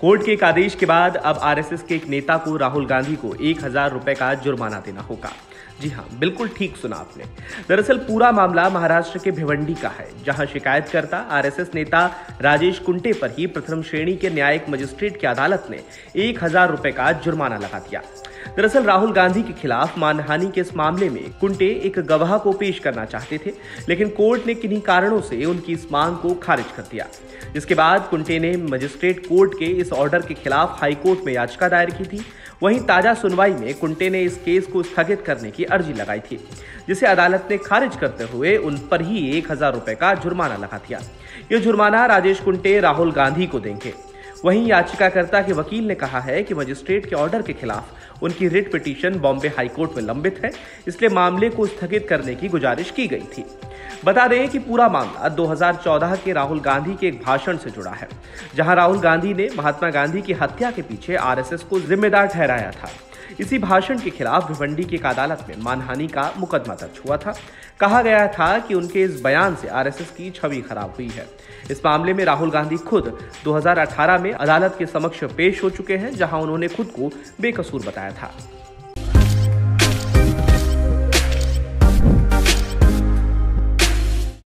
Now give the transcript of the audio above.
Court के एक आदेश के बाद अब आरएसएस के एक नेता को राहुल गांधी को एक हज़ार रुपए का जुर्माना देना होगा। जी हाँ बिल्कुल ठीक सुना आपने। दरअसल पूरा मामला महाराष्ट्र के भिवंडी का है, जहाँ शिकायतकर्ता, आरएसएस नेता राजेश कुंटे पर ही प्रथम श्रेणी के न्यायिक मजिस्ट्रेट की अदालत ने एक हज़ार रुपए का जुर्माना लगा दिया। दरअसल राहुल गांधी के खिलाफ मानहानि के इस मामले में कुंटे एक गवाह को पेश करना चाहते थे, लेकिन कोर्ट ने किन्हीं कारणों से उनकी इस मांग को खारिज कर दिया। जिसके बाद कुंटे ने मजिस्ट्रेट कोर्ट के इस ऑर्डर के खिलाफ हाईकोर्ट में याचिका दायर की थी। वहीं ताज़ा सुनवाई में कुंटे ने इस केस को स्थगित करने की अर्जी लगाई थी, जिसे अदालत ने खारिज करते हुए उन पर ही एक हज़ार रुपए का जुर्माना लगा दिया। ये जुर्माना राजेश कुंटे, राहुल गांधी को देंगे। वहीं याचिकाकर्ता के वकील ने कहा है कि मजिस्ट्रेट के ऑर्डर के खिलाफ उनकी रिट पिटीशन बॉम्बे हाईकोर्ट में लंबित है, इसलिए मामले को स्थगित करने की गुजारिश की गई थी। बता दें कि पूरा मामला 2014 के राहुल गांधी के एक भाषण से जुड़ा है, जहाँ राहुल गांधी ने महात्मा गांधी की हत्या के पीछे आरएसएस को जिम्मेदार ठहराया था। इसी भाषण के खिलाफ भिवंडी की एक अदालत में मानहानि का मुकदमा दर्ज हुआ था। कहा गया था कि उनके इस बयान से आरएसएस की छवि खराब हुई है। इस मामले में राहुल गांधी खुद 2018 में अदालत के समक्ष पेश हो चुके हैं, जहाँ उन्होंने खुद को बेकसूर बताया था।